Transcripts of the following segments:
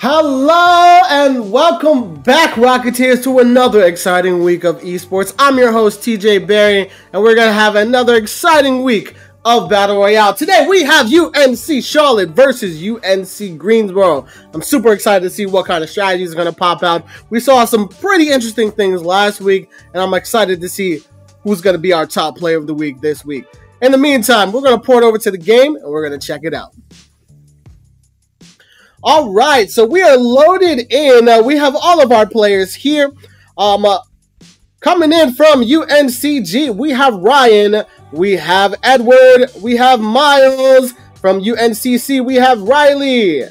Hello and welcome back, Rocketeers, to another exciting week of esports. I'm your host, TJ Barry, and we're going to have another exciting week of Battle Royale. Today we have UNC Charlotte versus UNC Greensboro. I'm super excited to see what kind of strategies are going to pop out. We saw some pretty interesting things last week, and I'm excited to see who's going to be our top player of the week this week. In the meantime, we're going to port over to the game and we're going to check it out. All right, so we are loaded in. Uh, we have all of our players here. Um, uh, coming in from UNCG, we have Ryan, we have Edward, we have Miles from UNCC, we have Riley,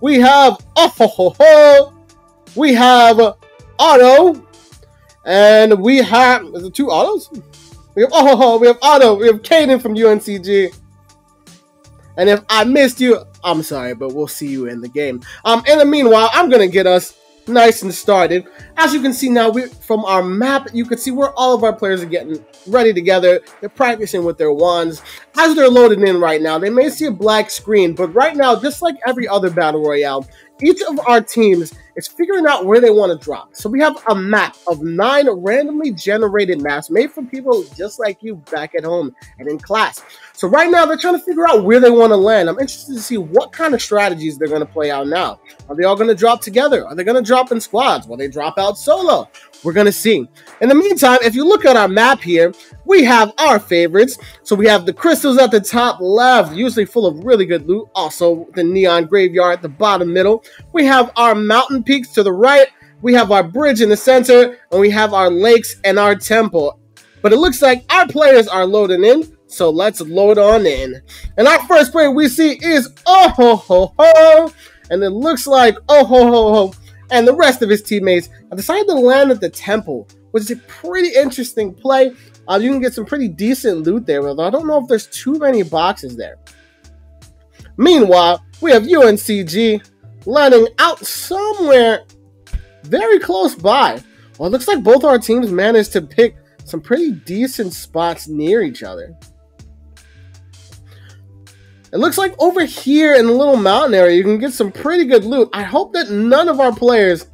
we have oh ho ho we have Otto, and we have is it two Ottos? We have oh ho ho, we have Otto, we have Caden from UNCG. And if I missed you, I'm sorry, but we'll see you in the game. Um, in the meanwhile, I'm gonna get us nice and started. As you can see now, we from our map, you can see where all of our players are getting ready together. They're practicing with their wands. As they're loading in right now, they may see a black screen, but right now, just like every other Battle Royale, each of our teams is figuring out where they want to drop. So we have a map of nine randomly generated maps made for people just like you back at home and in class. So right now they're trying to figure out where they want to land. I'm interested to see what kind of strategies they're going to play out now. Are they all going to drop together? Are they going to drop in squads? Will they drop out solo? We're going to see. In the meantime, if you look at our map here, we have our favorites. So we have the crystals at the top left, usually full of really good loot. Also, the neon graveyard at the bottom middle. We have our mountain peaks to the right. We have our bridge in the center, and we have our lakes and our temple. But it looks like our players are loading in, so let's load on in. And our first player we see is Oh Ho Ho Ho, and it looks like Oh Ho Ho Ho and the rest of his teammates have decided to land at the temple, which is a pretty interesting play. Uh, you can get some pretty decent loot there, although I don't know if there's too many boxes there. Meanwhile, we have UNCG landing out somewhere very close by. Well, it looks like both our teams managed to pick some pretty decent spots near each other. It looks like over here in the little mountain area, you can get some pretty good loot. I hope that none of our players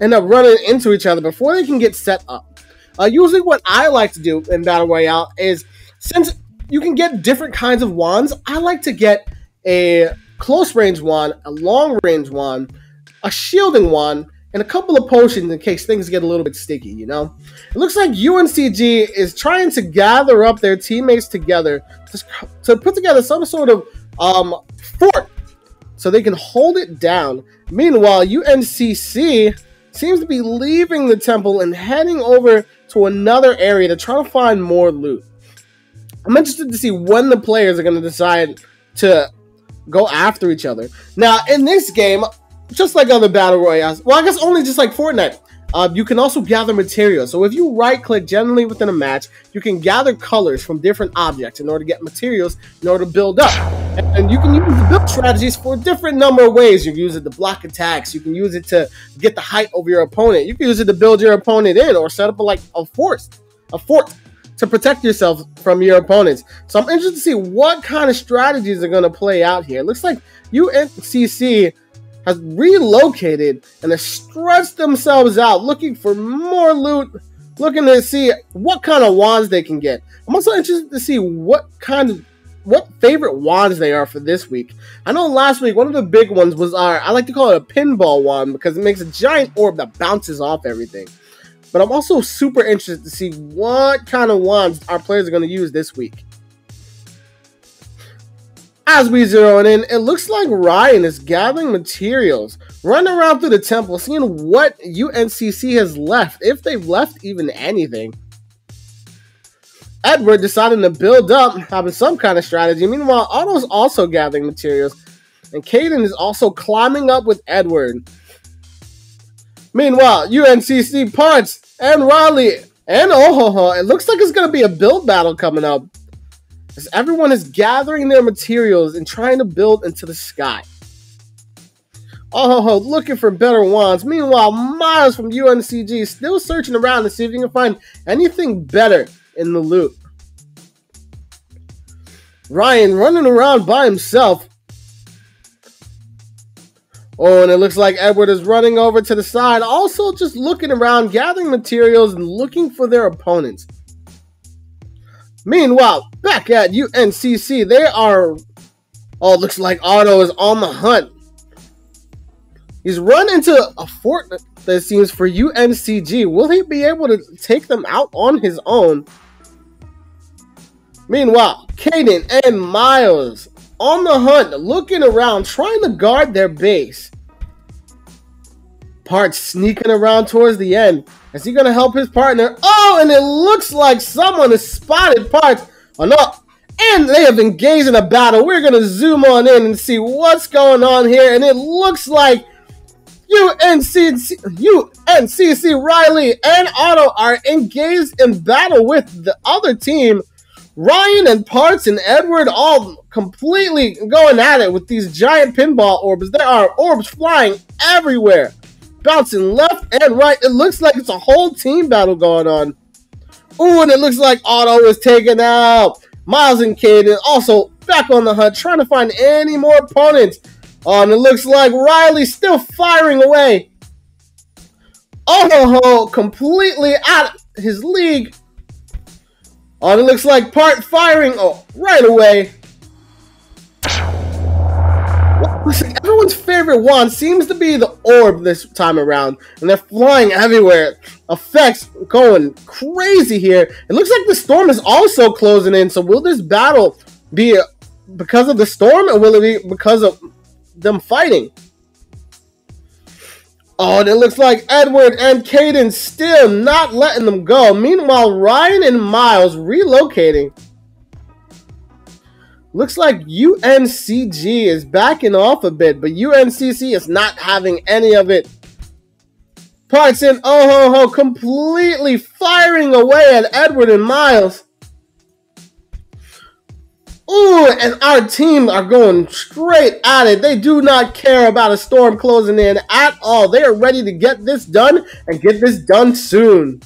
end up running into each other before they can get set up. Uh, usually what I like to do in Battle Royale is, since you can get different kinds of wands, I like to get a close range wand, a long range wand, a shielding wand, and a couple of potions in case things get a little bit sticky, you know? It looks like UNCG is trying to gather up their teammates together to, to put together some sort of um, fort so they can hold it down. Meanwhile, UNCC seems to be leaving the temple and heading over to another area to try to find more loot. I'm interested to see when the players are going to decide to go after each other. Now, in this game, just like other battle royales, well, I guess only just like Fortnite, uh, you can also gather materials. So if you right click generally within a match, you can gather colors from different objects in order to get materials in order to build up. And, and you can use the build strategies for a different number of ways. You can use it to block attacks. You can use it to get the height over your opponent. You can use it to build your opponent in or set up a, like a force, a fort to protect yourself from your opponents. So I'm interested to see what kind of strategies are going to play out here. It looks like UNCC has relocated and has stretched themselves out looking for more loot, looking to see what kind of wands they can get. I'm also interested to see what kind of what favorite wands they are for this week. I know last week one of the big ones was our I like to call it a pinball wand because it makes a giant orb that bounces off everything. But I'm also super interested to see what kind of wands our players are going to use this week. As we zero in, it looks like Ryan is gathering materials, running around through the temple, seeing what UNCC has left, if they've left even anything. Edward deciding to build up, having some kind of strategy. Meanwhile, Otto's also gathering materials, and Caden is also climbing up with Edward. Meanwhile, UNCC Parts and Raleigh and Ohoho, it looks like it's going to be a build battle coming up as everyone is gathering their materials and trying to build into the sky. Oh, looking for better wands. Meanwhile, Miles from UNCG still searching around to see if he can find anything better in the loot. Ryan running around by himself. Oh, and it looks like Edward is running over to the side, also just looking around, gathering materials and looking for their opponents. Meanwhile, back at UNCC, they are. Oh, looks like Otto is on the hunt. He's run into a fort that seems for UNCG. Will he be able to take them out on his own? Meanwhile, Caden and Miles on the hunt, looking around, trying to guard their base. Parts sneaking around towards the end. Is he going to help his partner? Oh, and it looks like someone has spotted Parts. Oh, no. And they have engaged in a battle. We're going to zoom on in and see what's going on here. And it looks like UNCC, UNCC Riley and Otto are engaged in battle with the other team. Ryan and Parts and Edward all completely going at it with these giant pinball orbs. There are orbs flying everywhere, bouncing left and right. It looks like it's a whole team battle going on. Ooh, and it looks like Otto is taken out. Miles and Caden also back on the hunt, trying to find any more opponents. Oh, and it looks like Riley's still firing away. Oh, completely out of his league. Oh, it looks like part firing oh, right away. Listen, everyone's favorite wand seems to be the orb this time around, and they're flying everywhere. Effects going crazy here. It looks like the storm is also closing in, so will this battle be because of the storm, or will it be because of them fighting. Oh, and it looks like Edward and Caden still not letting them go. Meanwhile, Ryan and Miles relocating. Looks like UNCG is backing off a bit, but UNCC is not having any of it. Parts in Oh Ho Ho completely firing away at Edward and Miles. Ooh, and our team are going straight at it. They do not care about a storm closing in at all. They are ready to get this done and get this done soon.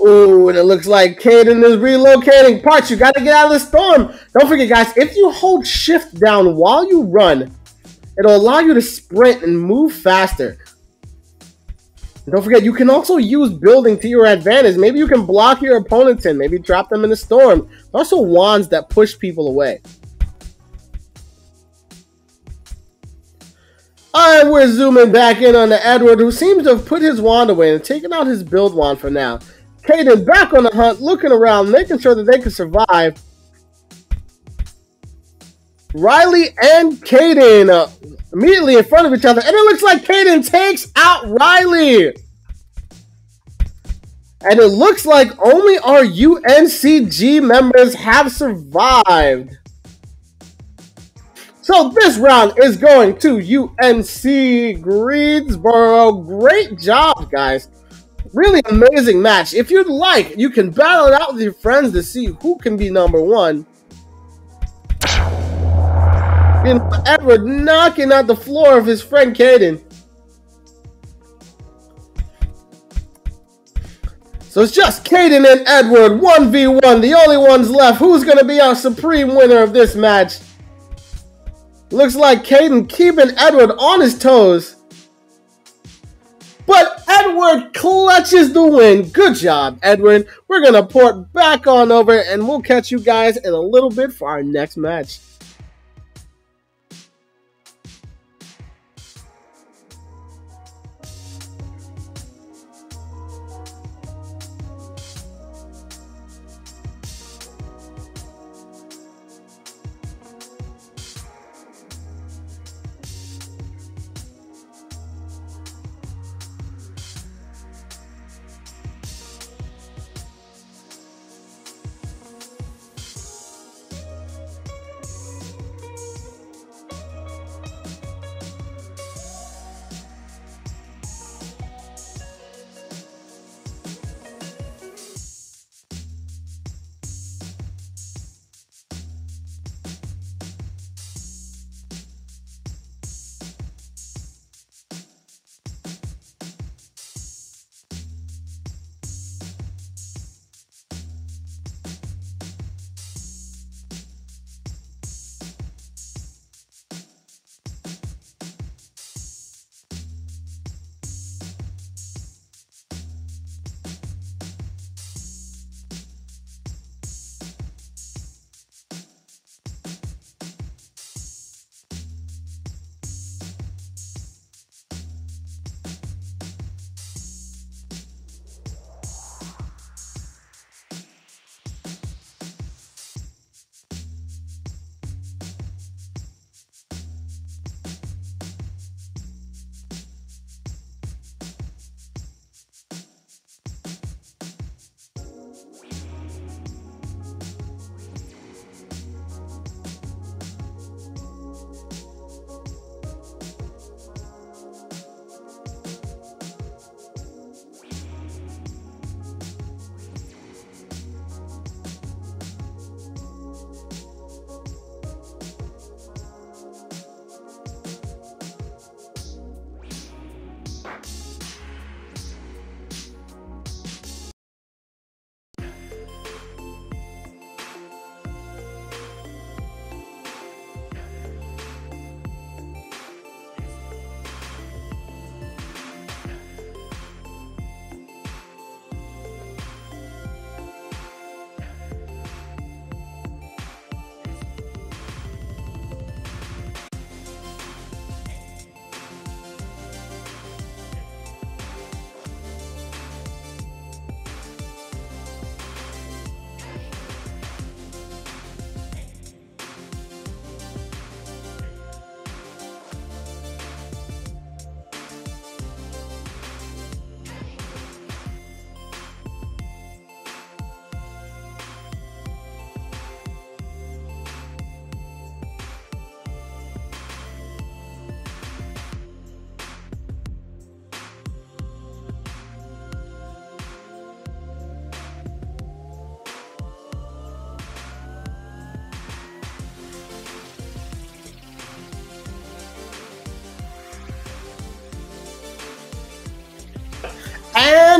Ooh, and it looks like Caden is relocating parts. You got to get out of the storm. Don't forget, guys, if you hold shift down while you run, it'll allow you to sprint and move faster. And don't forget, you can also use building to your advantage. Maybe you can block your opponents in. Maybe drop them in a storm. Also wands that push people away. Alright, we're zooming back in on the Edward, who seems to have put his wand away and taken out his build wand for now. Caden back on the hunt, looking around, making sure that they can survive. Riley and Caden uh, immediately in front of each other. And it looks like Caden takes out Riley. And it looks like only our UNCG members have survived. So this round is going to UNC Greensboro. Great job, guys. Really amazing match. If you'd like, you can battle it out with your friends to see who can be number one. Edward knocking out the floor of his friend Caden. So it's just Caden and Edward, 1v1, the only ones left. Who's going to be our supreme winner of this match? Looks like Caden keeping Edward on his toes. But Edward clutches the win. Good job, Edward. We're going to port back on over, and we'll catch you guys in a little bit for our next match.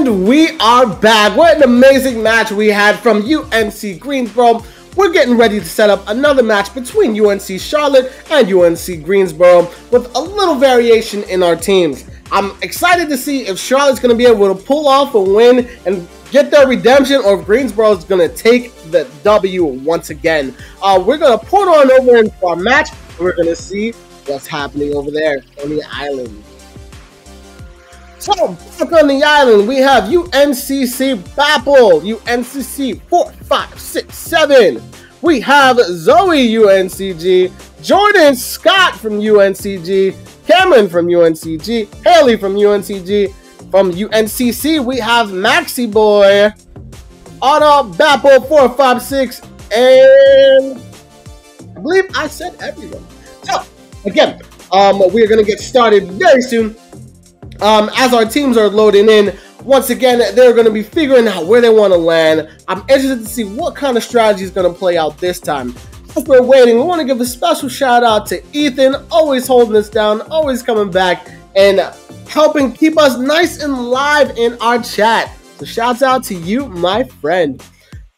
We are back. What an amazing match we had from UNC Greensboro. We're getting ready to set up another match between UNC Charlotte and UNC Greensboro with a little variation in our teams. I'm excited to see if Charlotte's going to be able to pull off a win and get their redemption or if Greensboro is going to take the W once again. Uh, we're going to port on over into our match and we're going to see what's happening over there on the island. So, back on the island, we have UNCC BAPL, UNCC 4567. We have Zoe UNCG, Jordan Scott from UNCG, Cameron from UNCG, Haley from UNCG. From UNCC, we have Maxi Boy, Otto BAPL 456, and I believe I said everyone. So, again, um, we're going to get started very soon um, as our teams are loading in, once again, they're going to be figuring out where they want to land. I'm interested to see what kind of strategy is going to play out this time. As we're waiting, we want to give a special shout out to Ethan, always holding us down, always coming back, and helping keep us nice and live in our chat. So shouts out to you, my friend.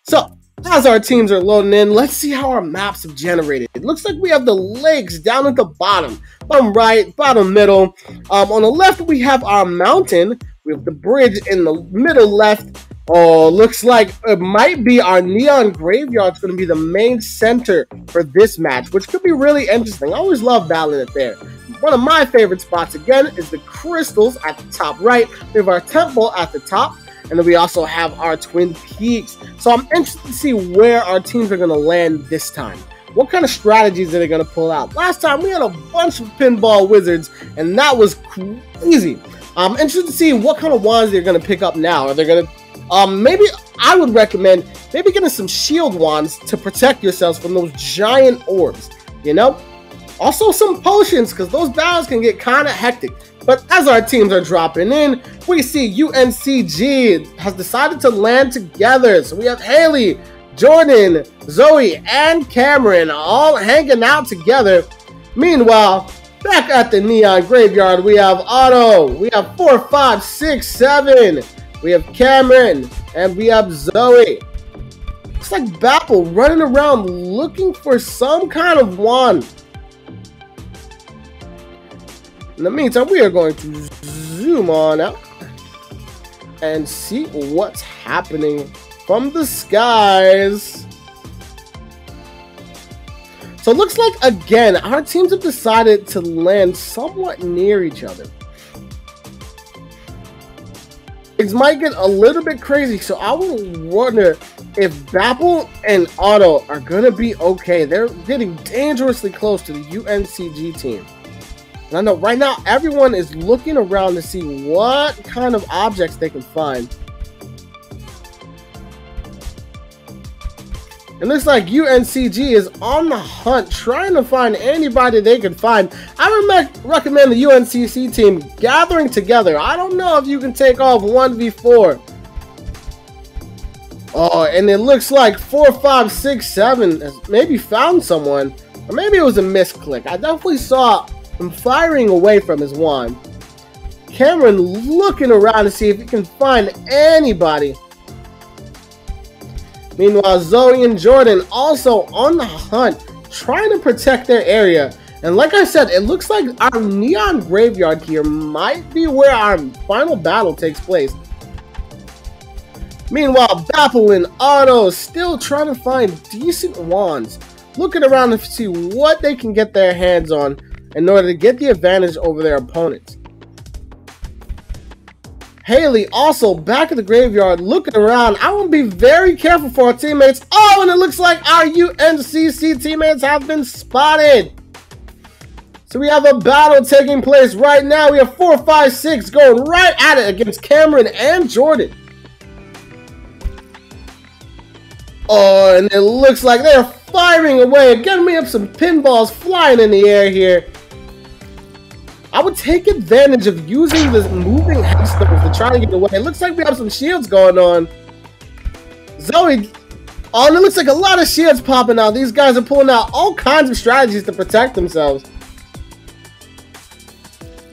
So, as our teams are loading in, let's see how our maps have generated. It looks like we have the lakes down at the bottom, bottom right, bottom middle. Um, on the left, we have our mountain. We have the bridge in the middle left. Oh, looks like it might be our neon graveyard. It's going to be the main center for this match, which could be really interesting. I always love battling it there. One of my favorite spots, again, is the crystals at the top right. We have our temple at the top. And then we also have our Twin Peaks. So I'm interested to see where our teams are going to land this time. What kind of strategies are they going to pull out? Last time we had a bunch of pinball wizards, and that was crazy. I'm interested to see what kind of wands they're going to pick up now. Are they going to, um, maybe I would recommend maybe getting some shield wands to protect yourselves from those giant orbs. You know, also some potions because those battles can get kind of hectic. But as our teams are dropping in, we see UNCG has decided to land together. So we have Haley, Jordan, Zoe, and Cameron all hanging out together. Meanwhile, back at the Neon Graveyard, we have Otto, we have 4, 5, 6, 7, we have Cameron, and we have Zoe. Looks like BAPL running around looking for some kind of wand. In the meantime, we are going to zoom on out and see what's happening from the skies. So it looks like, again, our teams have decided to land somewhat near each other. Things might get a little bit crazy, so I would wonder if BAPL and Otto are going to be okay. They're getting dangerously close to the UNCG team. And I know right now everyone is looking around to see what kind of objects they can find. It looks like UNCG is on the hunt, trying to find anybody they can find. I recommend the UNCC team gathering together. I don't know if you can take off 1v4. Oh, and it looks like 4, 5, 6, 7 has maybe found someone. Or maybe it was a misclick. I definitely saw from firing away from his wand. Cameron looking around to see if he can find anybody. Meanwhile, Zoe and Jordan also on the hunt, trying to protect their area. And like I said, it looks like our neon graveyard here might be where our final battle takes place. Meanwhile, BAPL and Otto still trying to find decent wands, looking around to see what they can get their hands on in order to get the advantage over their opponents. Haley also back at the graveyard looking around. I want to be very careful for our teammates. Oh, and it looks like our UNCC teammates have been spotted. So we have a battle taking place right now. We have 4, 5, 6 going right at it against Cameron and Jordan. Oh, and it looks like they're firing away. Again, we have some pinballs flying in the air here. I would take advantage of using the moving headstones to try to get away. It looks like we have some shields going on. Zoe, oh, and it looks like a lot of shields popping out. These guys are pulling out all kinds of strategies to protect themselves.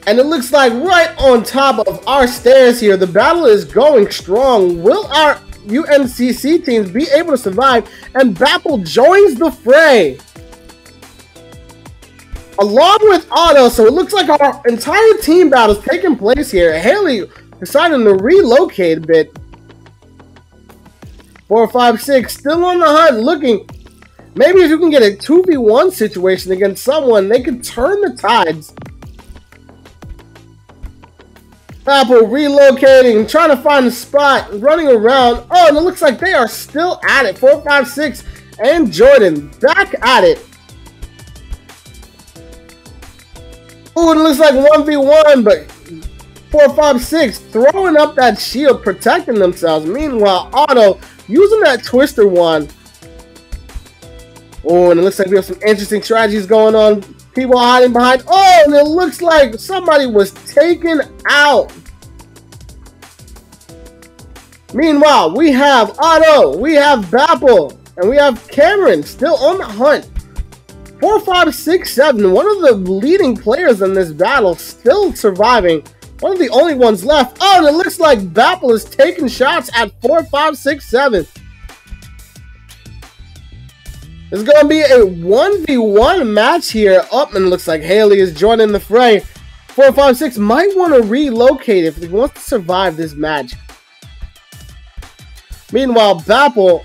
And it looks like right on top of our stairs here, the battle is going strong. Will our UNCC teams be able to survive? And Bapple joins the fray. Along with Otto, so it looks like our entire team battle is taking place here. Haley deciding to relocate a bit. Four, five, six, still on the hunt, looking. Maybe if you can get a 2v1 situation against someone, they can turn the tides. Apple relocating, trying to find a spot, running around. Oh, and it looks like they are still at it. Four, five, six, and Jordan back at it. Oh, it looks like 1v1, but four, five, six, throwing up that shield, protecting themselves. Meanwhile, Otto using that Twister one. Oh, and it looks like we have some interesting strategies going on. People hiding behind. Oh, and it looks like somebody was taken out. Meanwhile, we have Otto, we have Bapple, and we have Cameron still on the hunt. Four, five, six, seven. One of the leading players in this battle still surviving. One of the only ones left. Oh, and it looks like Bapple is taking shots at four, five, six, seven. It's going to be a 1v1 match here. Up, oh, looks like Haley is joining the fray. 456 might want to relocate if he wants to survive this match. Meanwhile, Bapple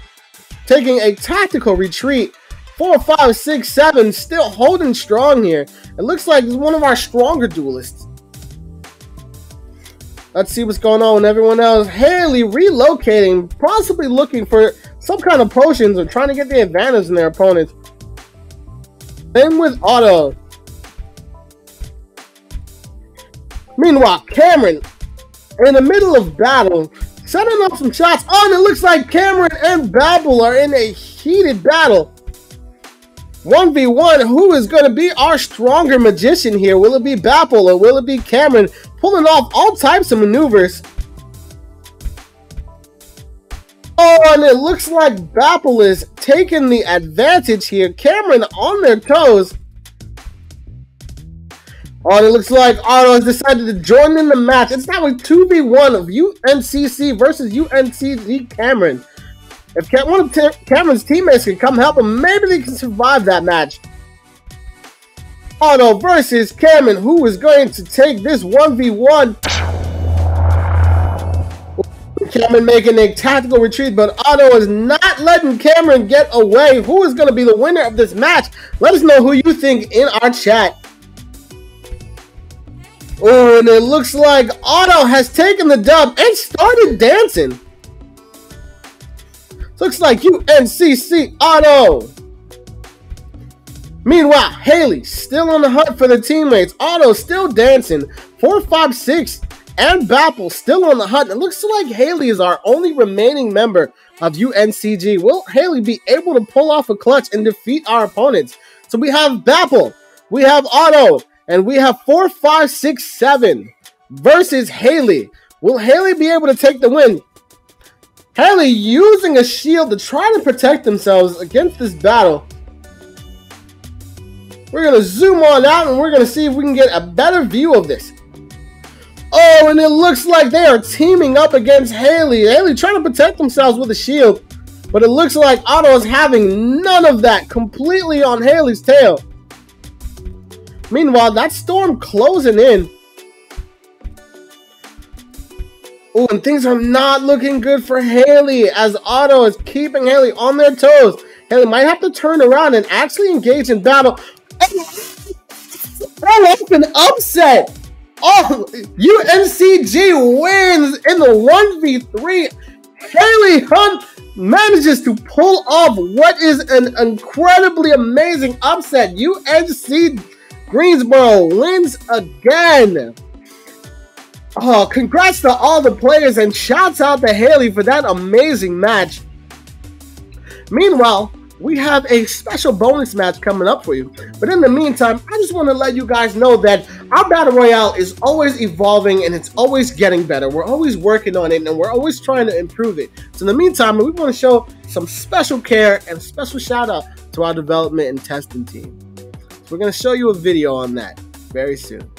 taking a tactical retreat. 4, 5, 6, 7 still holding strong here. It looks like he's one of our stronger duelists. Let's see what's going on with everyone else. Haley relocating, possibly looking for some kind of potions or trying to get the advantage in their opponents. Same with Otto. Meanwhile, Cameron, in the middle of battle, setting up some shots. Oh, and it looks like Cameron and Babel are in a heated battle. 1v1, who is going to be our stronger magician here? Will it be Babel or will it be Cameron pulling off all types of maneuvers? Oh, and it looks like Bapple is taking the advantage here. Cameron on their toes. Oh, and it looks like Otto has decided to join in the match. It's now a 2v1 of UNCC versus UNCC Cameron. If one of Cameron's teammates can come help him, maybe they can survive that match. Otto versus Cameron, who is going to take this 1v1. Cameron making a tactical retreat, but Otto is not letting Cameron get away. Who is going to be the winner of this match? Let us know who you think in our chat. Oh, and it looks like Otto has taken the dub and started dancing. Looks like UNCC Otto. Meanwhile, Haley still on the hunt for the teammates. Otto still dancing. 456 and Bapple still on the hunt. It looks like Haley is our only remaining member of UNCG. Will Haley be able to pull off a clutch and defeat our opponents? So we have Bapple, we have Otto, and we have 4, 5, 6, 7 versus Haley. Will Haley be able to take the win? Haley using a shield to try to protect themselves against this battle. We're going to zoom on out and we're going to see if we can get a better view of this. Oh, and it looks like they are teaming up against Haley. Haley trying to protect themselves with a shield. But it looks like Otto is having none of that. Completely on Haley's tail. Meanwhile, that storm closing in. Oh, and things are not looking good for Haley as Otto is keeping Haley on their toes. Haley might have to turn around and actually engage in battle. Oh, an upset! Oh, UNCG wins in the 1v3. Haley Hunt manages to pull off what is an incredibly amazing upset. UNC Greensboro wins again. Oh, congrats to all the players and shouts out to Haley for that amazing match. Meanwhile, we have a special bonus match coming up for you. But in the meantime, I just want to let you guys know that our Battle Royale is always evolving and it's always getting better. We're always working on it and we're always trying to improve it. So in the meantime, we want to show some special care and special shout out to our development and testing team. So we're going to show you a video on that very soon.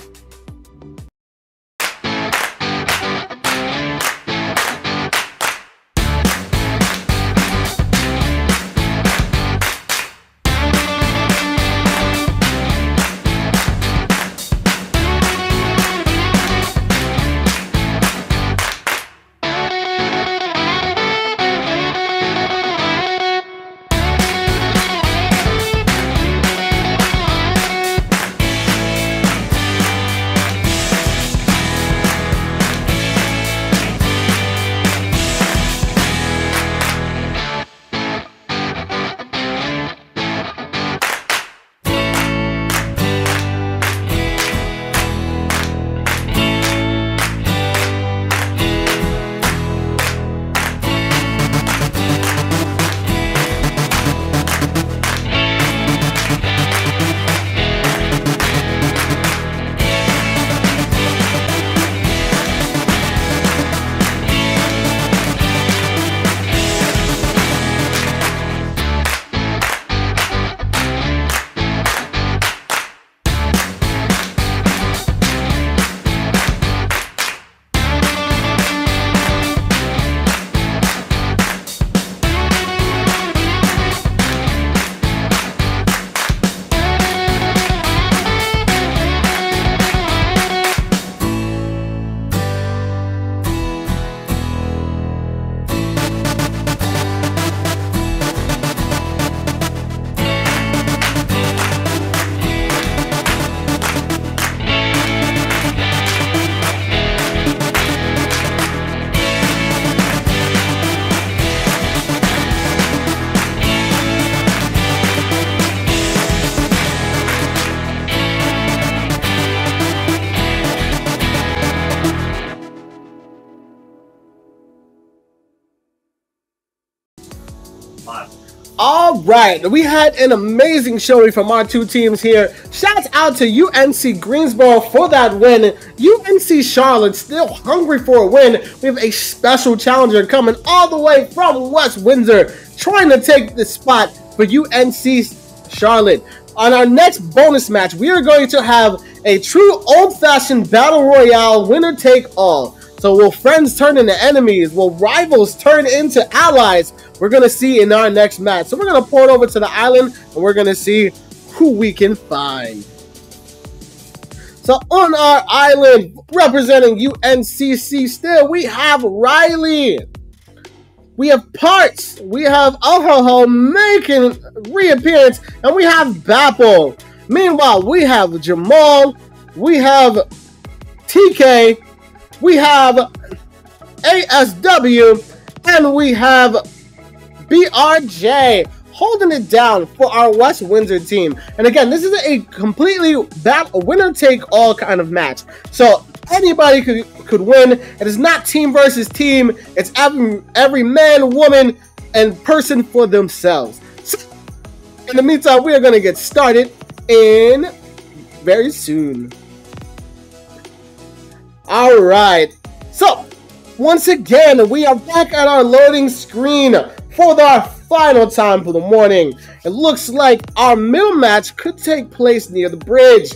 Right, we had an amazing showing from our two teams here. Shouts out to UNC Greensboro for that win. UNC Charlotte still hungry for a win. We have a special challenger coming all the way from West Windsor, trying to take the spot for UNC Charlotte. On our next bonus match, we are going to have a true old-fashioned battle royale winner take all. So will friends turn into enemies? Will rivals turn into allies? We're going to see in our next match. So we're going to port over to the island and we're going to see who we can find. So on our island, representing UNCC still, we have Riley. We have Parts. We have Ohoho making reappearance. And we have Bapple. Meanwhile, we have Jamal. We have TK we have ASW, and we have BRJ holding it down for our West Windsor team. And again, this is a completely back, winner take all kind of match. So anybody could could win. It is not team versus team. It's every every man, woman, and person for themselves. So, in the meantime, we are going to get started in very soon. All right. So, once again, we are back at our loading screen for our final time for the morning. It looks like our middle match could take place near the bridge.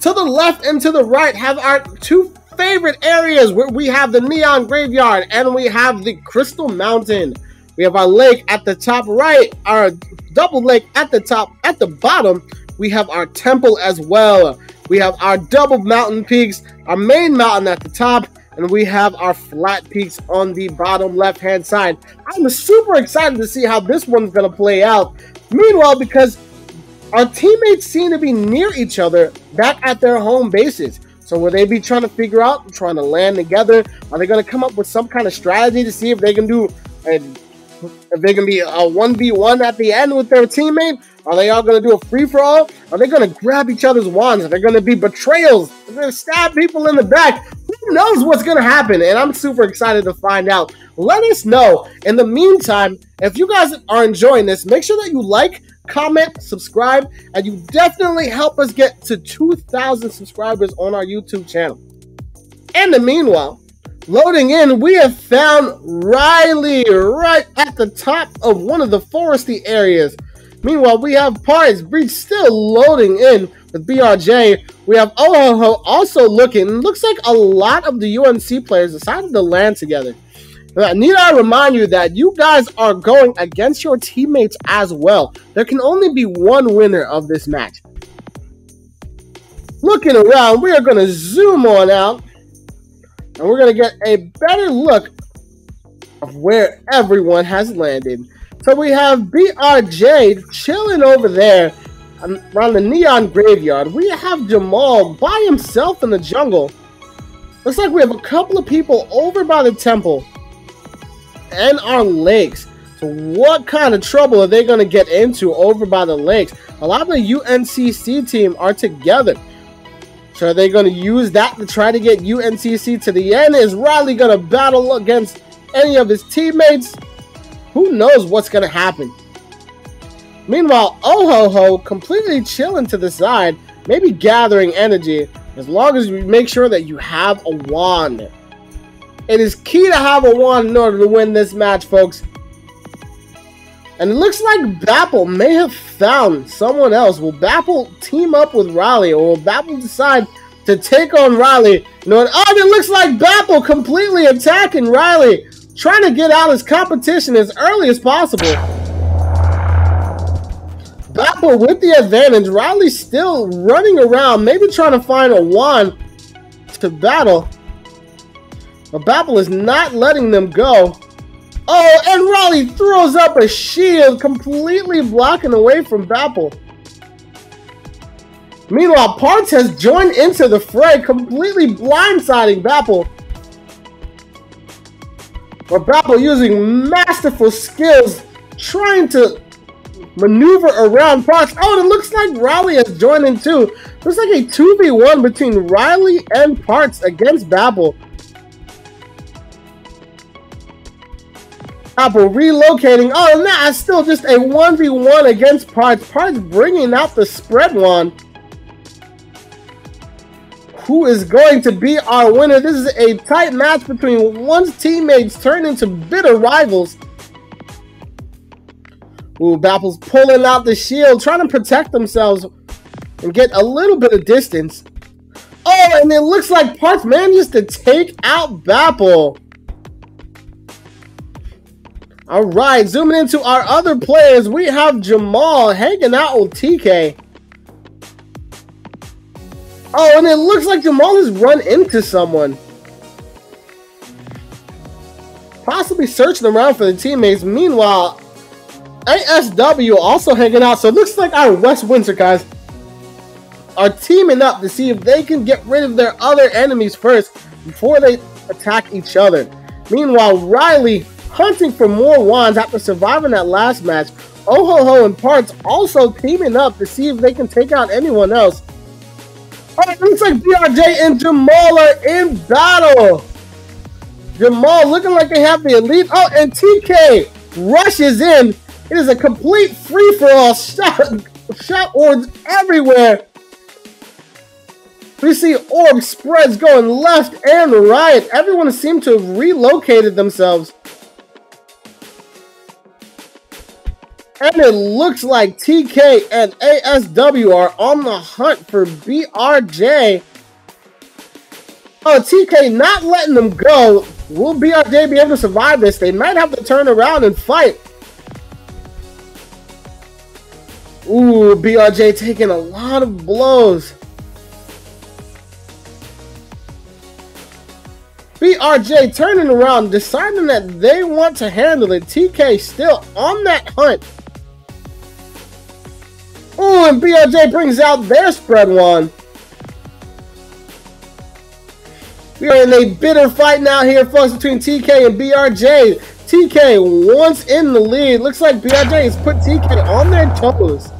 To the left and to the right have our two favorite areas where we have the Neon Graveyard and we have the Crystal Mountain. We have our lake at the top right, our double lake at the top. At the bottom, we have our temple as well. We have our double mountain peaks, our main mountain at the top, and we have our flat peaks on the bottom left hand side. I'm super excited to see how this one's going to play out. Meanwhile, because our teammates seem to be near each other back at their home bases. So will they be trying to figure out, trying to land together? Are they going to come up with some kind of strategy to see if they can do, a, if they can be a 1v1 at the end with their teammate? Are they all going to do a free for all? Are they going to grab each other's wands? Are they going to be betrayals? Are they going to stab people in the back? Who knows what's going to happen? And I'm super excited to find out. Let us know. In the meantime, if you guys are enjoying this, make sure that you like, comment, subscribe, and you definitely help us get to 2,000 subscribers on our YouTube channel. In the meanwhile, loading in, we have found Riley right at the top of one of the foresty areas. Meanwhile, we have Parts Breach still loading in with BRJ. We have Ohoho also looking. Looks like a lot of the UNC players decided to land together. Need I remind you that you guys are going against your teammates as well. There can only be one winner of this match. Looking around, we are going to zoom on out. And we're going to get a better look of where everyone has landed. So we have BRJ chilling over there um, around the Neon Graveyard. We have Jamal by himself in the jungle. Looks like we have a couple of people over by the temple and our lakes. So what kind of trouble are they going to get into over by the lakes? A lot of the UNCC team are together. So are they going to use that to try to get UNCC to the end? Is Riley going to battle against any of his teammates? Who knows what's going to happen? Meanwhile, Ohoho completely chilling to the side, maybe gathering energy, as long as you make sure that you have a wand. It is key to have a wand in order to win this match, folks. And it looks like Bapple may have found someone else. Will Bapple team up with Riley, or will Bapple decide to take on Riley? Know, oh, it looks like Bapple completely attacking Riley trying to get out of his competition as early as possible. Bapple with the advantage. Riley's still running around, maybe trying to find a wand to battle. But Bapple is not letting them go. Oh, and Riley throws up a shield, completely blocking away from Bapple. Meanwhile, Parts has joined into the fray, completely blindsiding Bapple. But Bapple using masterful skills, trying to maneuver around Fox. Oh, it looks like Riley is joining too. Looks like a 2v1 between Riley and Parts against Bapple. Apple relocating. Oh, nah, still just a 1v1 against Parts. Parts bringing out the spread one. Who is going to be our winner? This is a tight match between one's teammates turned into bitter rivals. Ooh, Bapple's pulling out the shield, trying to protect themselves and get a little bit of distance. Oh, and it looks like Parts manages to take out Bapple. All right, zooming into our other players, we have Jamal hanging out with TK. Oh, and it looks like Jamal has run into someone. Possibly searching around for the teammates. Meanwhile, ASW also hanging out. So it looks like our West Windsor guys are teaming up to see if they can get rid of their other enemies first before they attack each other. Meanwhile, Riley hunting for more wands after surviving that last match. Ohoho and Parts also teaming up to see if they can take out anyone else. Oh, it looks like BRJ and Jamal are in battle. Jamal looking like they have the elite. Oh, and TK rushes in. It is a complete free-for-all shot, shot orbs everywhere. We see orb spreads going left and right. Everyone seems to have relocated themselves. And it looks like TK and ASW are on the hunt for BRJ. Oh, TK not letting them go. Will BRJ be able to survive this? They might have to turn around and fight. Ooh, BRJ taking a lot of blows. BRJ turning around, deciding that they want to handle it. TK still on that hunt. Ooh, and BRJ brings out their spread one. We are in a bitter fight now here, folks, between TK and BRJ. TK once in the lead. Looks like BRJ has put TK on their toes.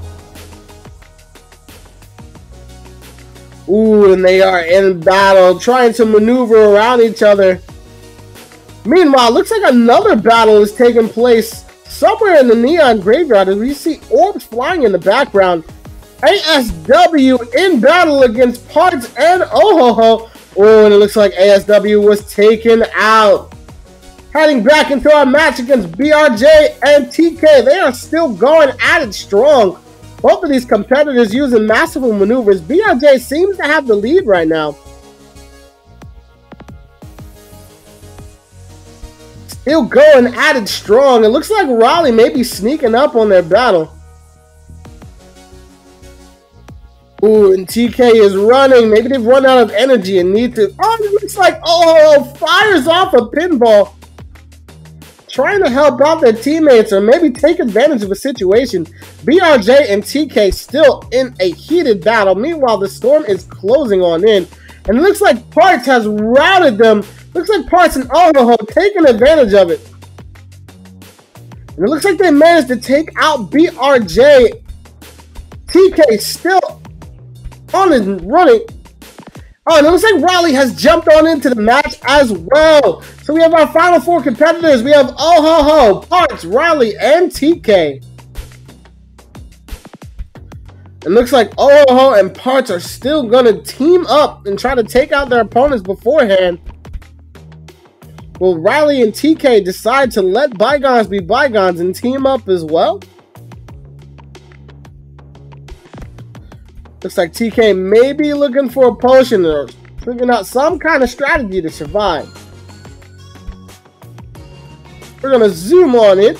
Ooh, and they are in battle, trying to maneuver around each other. Meanwhile, looks like another battle is taking place somewhere in the Neon Graveyard as we see orbs flying in the background. ASW in battle against Parts and Ohoho. Oh, and it looks like ASW was taken out. Heading back into our match against BRJ and TK. They are still going at it strong. Both of these competitors using masterful maneuvers. BRJ seems to have the lead right now. Going at it strong. It looks like Riley may be sneaking up on their battle. Ooh, and TK is running. Maybe they've run out of energy and need to... Oh, it looks like... Oh, fires off a pinball trying to help out their teammates or maybe take advantage of a situation. BRJ and TK still in a heated battle. Meanwhile, the storm is closing on in. And it looks like Parts has routed them. Looks like Parts and Overhaul taking advantage of it. And it looks like they managed to take out BRJ. TK still on and running. Oh, and it looks like Riley has jumped on into the match as well. So we have our final four competitors. We have Ohoho, Parts, Riley, and TK. It looks like Ohoho and Parts are still going to team up and try to take out their opponents beforehand. Will Riley and TK decide to let bygones be bygones and team up as well? Looks like TK may be looking for a potion or figuring out some kind of strategy to survive. We're gonna zoom on it.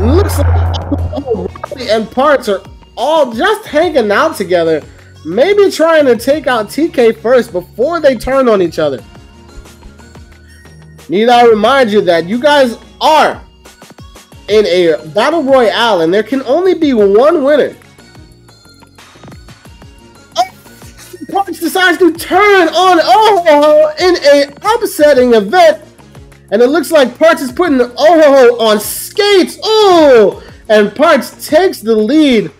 Looks like Riley and parts are all just hanging out together. Maybe trying to take out TK first before they turn on each other. Need I remind you that you guys are in a battle royale and there can only be one winner. Oh, Parts decides to turn on Oho in a upsetting event. And it looks like Parts is putting Oho on skates. Oh! And Parts takes the lead.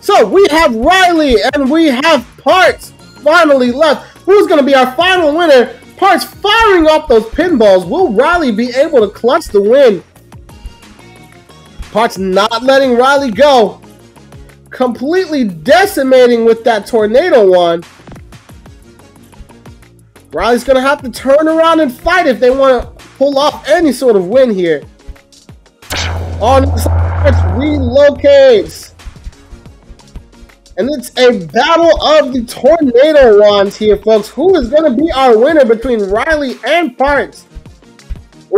So we have Riley and we have Parts finally left. Who's going to be our final winner? Parts firing off those pinballs. Will Riley be able to clutch the win? Parts not letting Riley go. Completely decimating with that tornado one. Riley's going to have to turn around and fight if they want to pull off any sort of win here. On Parts relocates. And it's a battle of the tornado wands here, folks. Who is going to be our winner between Riley and Parts?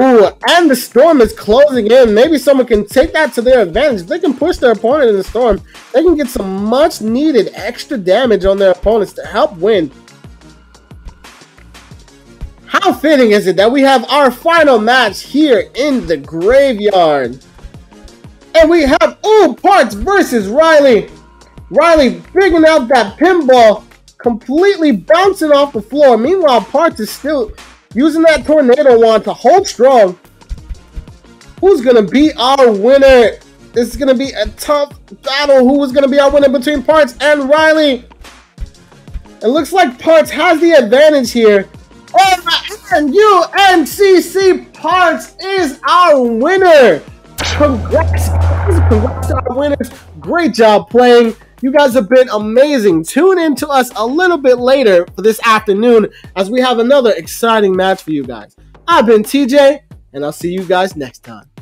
Ooh, and the storm is closing in. Maybe someone can take that to their advantage. If they can push their opponent in the storm, they can get some much needed extra damage on their opponents to help win. How fitting is it that we have our final match here in the graveyard? And we have, ooh, Parts versus Riley. Riley figuring out that pinball, completely bouncing off the floor. Meanwhile, Parts is still using that tornado wand to hold strong. Who's going to be our winner? This is going to be a tough battle. Who is going to be our winner between Parts and Riley? It looks like Parts has the advantage here. And UNCC Parts is our winner. Congrats, congrats to our winners. Great job playing. You guys have been amazing. Tune in to us a little bit later for this afternoon as we have another exciting match for you guys. I've been TJ, and I'll see you guys next time.